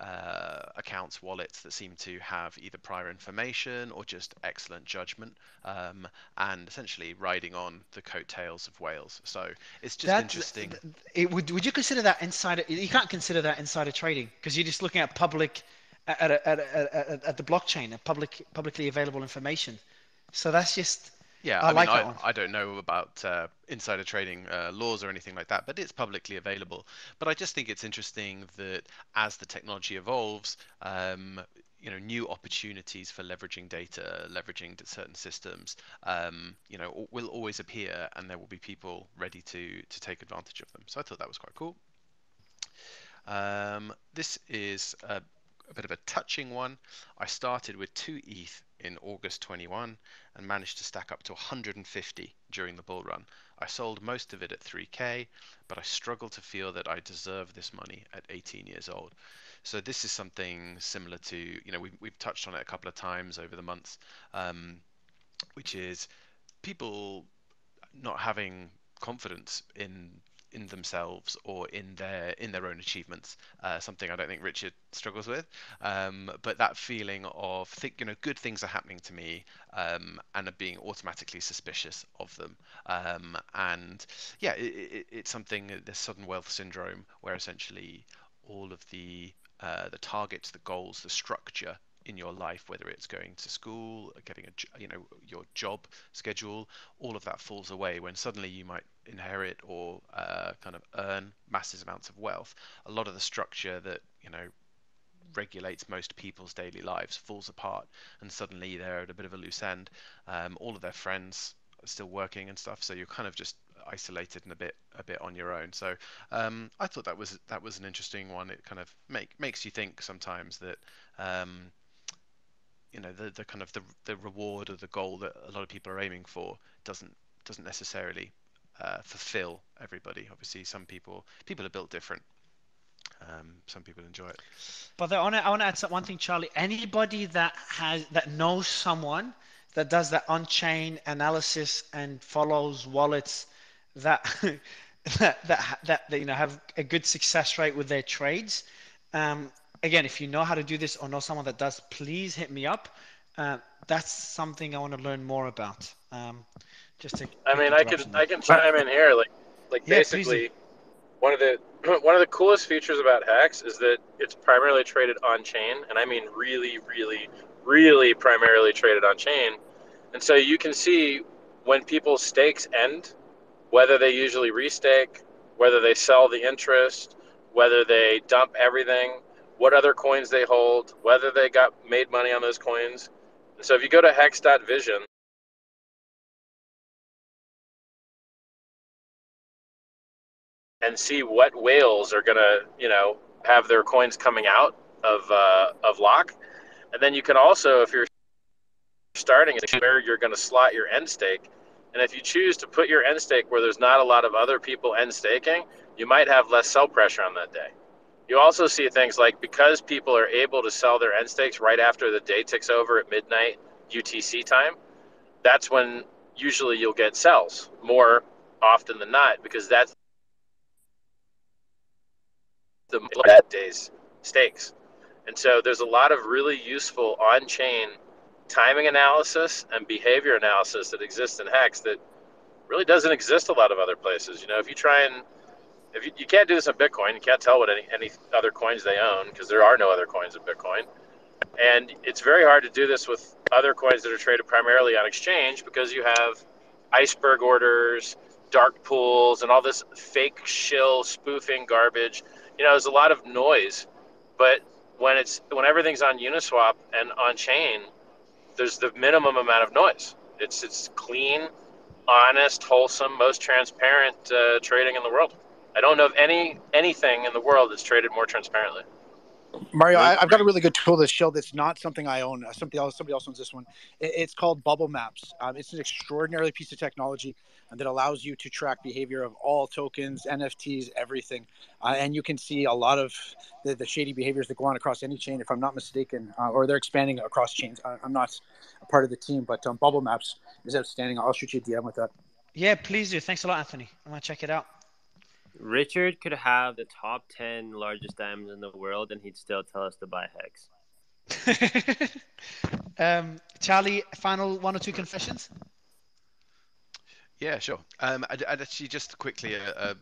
uh, accounts, wallets that seem to have either prior information or just excellent judgment, um, and essentially riding on the coattails of whales. So it's just That- interesting. It, would would you consider that insider? You can't consider that insider trading because you're just looking at public at a, at, a, at, a, at the blockchain, at public publicly available information. So that's just Yeah, I I, like mean, I. I don't know about uh, insider trading uh, laws or anything like that, but it's publicly available. But I just think it's interesting that as the technology evolves, um, you know, new opportunities for leveraging data, leveraging certain systems, um, you know, will always appear, and there will be people ready to to take advantage of them. So I thought that was quite cool. Um, this is a, a bit of a touching one. I started with two ETH in August 21 and managed to stack up to 150 during the bull run. I sold most of it at 3k, but I struggle to feel that I deserve this money at 18 years old. So this is something similar to, you know, we've, we've touched on it a couple of times over the months, um, which is people not having confidence in in themselves or in their in their own achievements uh, something I don't think Richard struggles with. Um, but that feeling of think you know good things are happening to me um, and are being automatically suspicious of them. Um, and yeah it, it, it's something this sudden wealth syndrome where essentially all of the uh, the targets the goals the structure in your life, whether it's going to school, getting a you know your job schedule, all of that falls away when suddenly you might inherit or uh, kind of earn massive amounts of wealth. A lot of the structure that you know regulates most people's daily lives falls apart, and suddenly they're at a bit of a loose end. Um, all of their friends are still working and stuff, so you're kind of just isolated and a bit a bit on your own. So um, I thought that was that was an interesting one. It kind of make makes you think sometimes that um, you know the, the kind of the, the reward or the goal that a lot of people are aiming for doesn't doesn't necessarily uh, fulfill everybody. Obviously, some people people are built different. Um, some people enjoy it. But I want to I want to add one thing, Charlie. Anybody that has that knows someone that does that on-chain analysis and follows wallets that *laughs* that that, that, that you know have a good success rate with their trades. Um, again, if you know how to do this or know someone that does, please hit me up. Uh, that's something I want to learn more about. Um, just to I mean, I can I can chime in here. Like, like Yeah, please basically, one of the *clears throat* one of the coolest features about Hex is that it's primarily traded on chain, and I mean really, really, really primarily traded on chain. And so you can see when people's stakes end, whether they usually restake, whether they sell the interest, whether they dump everything, what other coins they hold, whether they got made money on those coins. So if you go to hex.vision, and see what whales are gonna, you know, have their coins coming out of uh, of lock, and then you can also, if you're starting, where you're gonna slot your end stake, and if you choose to put your end stake where there's not a lot of other people end staking, you might have less sell pressure on that day. You also see things like because people are able to sell their end stakes right after the day ticks over at midnight UTC time, that's when usually you'll get sells more often than not because that's the that day's stakes. And so there's a lot of really useful on-chain timing analysis and behavior analysis that exists in Hex that really doesn't exist a lot of other places. You know, if you try and if you, you can't do this in Bitcoin, you can't tell what any, any other coins they own because there are no other coins in Bitcoin. And it's very hard to do this with other coins that are traded primarily on exchange because you have iceberg orders, dark pools, and all this fake shill spoofing garbage. You know, there's a lot of noise, but when it's when everything's on Uniswap and on chain, there's the minimum amount of noise. It's it's clean, honest, wholesome, most transparent uh, trading in the world. I don't know of any anything in the world that's traded more transparently. Mario, I, have got a really good tool to show that's not something I own. Uh, somebody else, somebody else owns this one. It, it's called Bubble Maps. Um, it's an extraordinary piece of technology that allows you to track behavior of all tokens, NFTs, everything, uh, and you can see a lot of the, the, shady behaviors that go on across any chain. If I'm not mistaken, uh, or they're expanding across chains. I, am not a part of the team, but um, Bubble Maps is outstanding. I'll shoot you a DM with that. Yeah, please do. Thanks a lot, Anthony. I'm gonna check it out. Richard could have the top 10 largest diamonds in the world and he'd still tell us to buy Hex. *laughs* um, Charlie, final one or two confessions? Yeah, sure. Um, I'd, I'd actually just quickly a, a,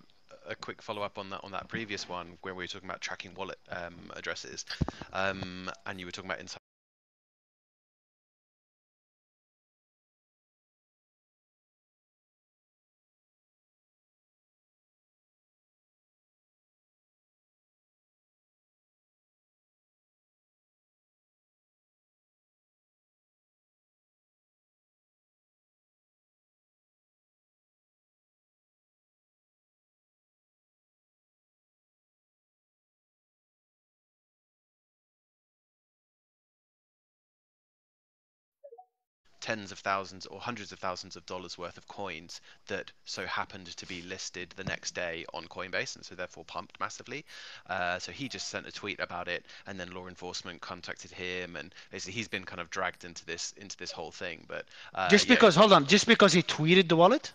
a, quick follow up on that on that previous one where we were talking about tracking wallet um, addresses, um, and you were talking about inside tens of thousands or hundreds of thousands of dollars worth of coins that so happened to be listed the next day on Coinbase and so therefore pumped massively. Uh, so he just sent a tweet about it, and then law enforcement contacted him, and basically he's been kind of dragged into this into this whole thing. But uh, just because, yeah, hold on, just because he tweeted the wallet.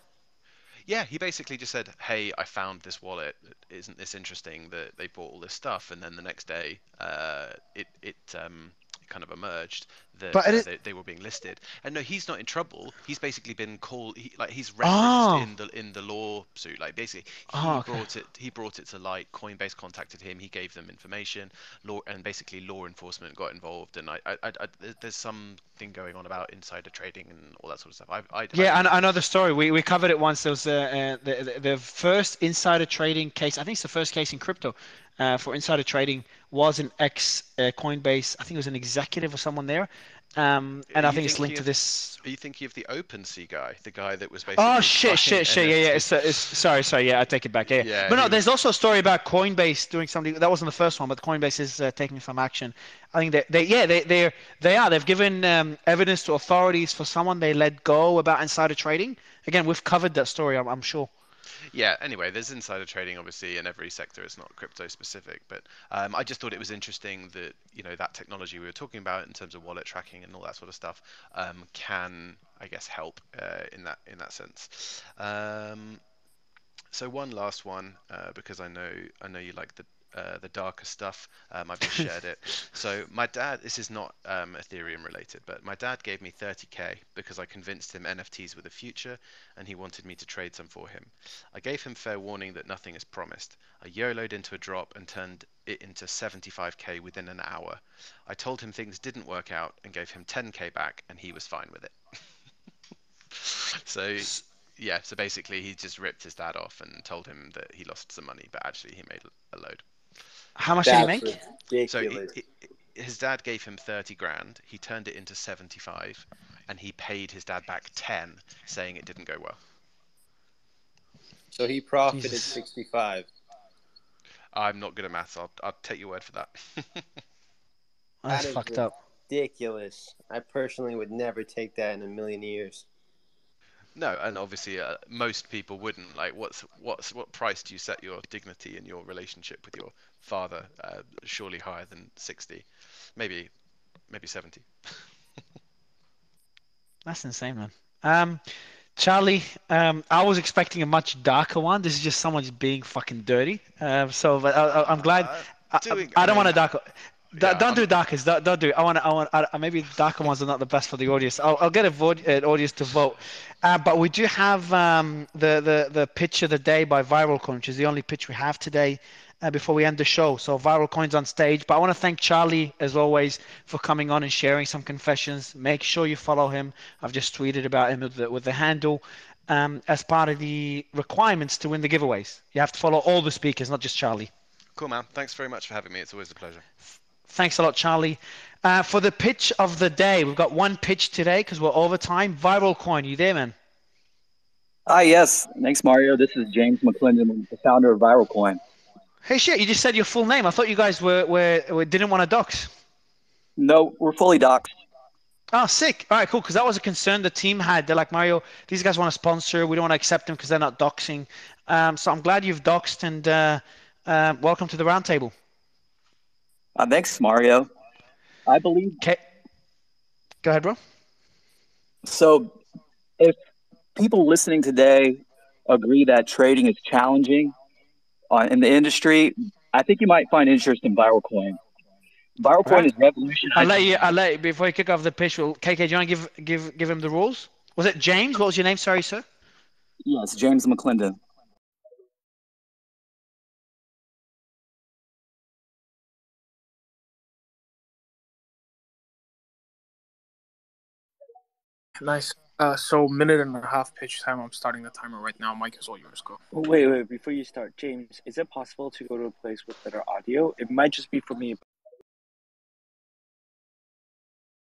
Yeah, he basically just said, "Hey, I found this wallet. Isn't this interesting that they bought all this stuff?" And then the next day, uh, it it um, kind of emerged that uh, they, they, were being listed. And no, he's not in trouble. He's basically been called he, like he's referenced oh. in the in the lawsuit. Like basically, he oh, okay. brought it he brought it to light. Coinbase contacted him. He gave them information. Law and basically law enforcement got involved. And I, I, I, I there's something going on about insider trading and all that sort of stuff. I, I yeah, and I know the story. We, we covered it once. There was uh, the, the the first insider trading case. I think it's the first case in crypto uh, for insider trading was an ex uh, Coinbase. I think it was an executive or someone there. Um, and I think it's linked of, to this. Are you thinking of the OpenSea guy, the guy that was basically? Oh shit, shit, shit! Yeah, yeah. It's, it's, sorry, sorry. Yeah, I take it back. Yeah, yeah but no, there's also a story about Coinbase doing something. That wasn't the first one, but Coinbase is uh, taking some action. I think they, they yeah, they, they they are. They've given um, evidence to authorities for someone they let go about insider trading. Again, we've covered that story. I'm, I'm sure yeah anyway there's insider trading obviously in every sector it's not crypto specific but um, i just thought it was interesting that you know that technology we were talking about in terms of wallet tracking and all that sort of stuff um, can i guess help uh, in that in that sense. Um, so one last one uh, because i know i know you like the uh, the darker stuff. Um, I've just shared it. *laughs* So my dad, this is not um, Ethereum related, but my dad gave me 30k because I convinced him NFTs were the future, and he wanted me to trade some for him. I gave him fair warning that nothing is promised. I YOLOed into a drop and turned it into 75k within an hour. I told him things didn't work out and gave him 10k back, and he was fine with it. *laughs* so yeah, so basically he just ripped his dad off and told him that he lost some money, but actually he made a load. How much That's did he make? Ridiculous. So he, he, his dad gave him 30 grand. He turned it into 75 and he paid his dad back 10 saying it didn't go well. So he profited Jesus. 65. I'm not good at maths. I'll, I'll take your word for that. That's that fucked up. Ridiculous. I personally would never take that in a million years. No, and obviously uh, most people wouldn't. Like, what's what's what price do you set your dignity and your relationship with your father? Uh, surely higher than sixty, maybe maybe seventy. *laughs* That's insane, man. Um, Charlie, um, I was expecting a much darker one. This is just someone just being fucking dirty. Um, so, but I, am glad. Uh, I, doing- I, I don't want a mean, darker. D- yeah, don't I'm- do darkers. Don't, don't do. it. I want. I want. I, maybe darker ones are not the best for the audience. I'll, I'll get a vote, an audience to vote. Uh, but we do have um, the, the the pitch of the day by Viral Coin, which is the only pitch we have today. Uh, before we end the show, so Viral Coins on stage. But I want to thank Charlie as always for coming on and sharing some confessions. Make sure you follow him. I've just tweeted about him with the, with the handle. Um, as part of the requirements to win the giveaways, you have to follow all the speakers, not just Charlie. Cool, man. Thanks very much for having me. It's always a pleasure. Thanks a lot, Charlie. Uh, for the pitch of the day, we've got one pitch today because we're over time. Viral coin, you there, man? Ah, yes. Thanks, Mario. This is James McClendon, the founder of Viral Coin. Hey, shit! You just said your full name. I thought you guys were, were, were didn't want to dox. No, we're fully doxxed. Oh, sick. All right, cool. Because that was a concern the team had. They're like, Mario, these guys want to sponsor. We don't want to accept them because they're not doxing. Um, so I'm glad you've doxed and uh, uh, welcome to the roundtable. Uh, thanks, Mario. I believe Okay. Go ahead, bro. so. If people listening today agree that trading is challenging uh, in the industry, I think you might find interest in Viral Coin. Viral Coin Right. is revolutionary. I'll let you. I'll let you, before you kick off the pitch. Will KK, do you want to give give give him the rules? Was it James? What was your name? Sorry, sir. Yes, James McClendon. Nice. Uh, so minute and a half pitch time. I'm starting the timer right now. Mike is all yours. Go. Wait, wait, before you start, James, is it possible to go to a place with better audio? It might just be for me,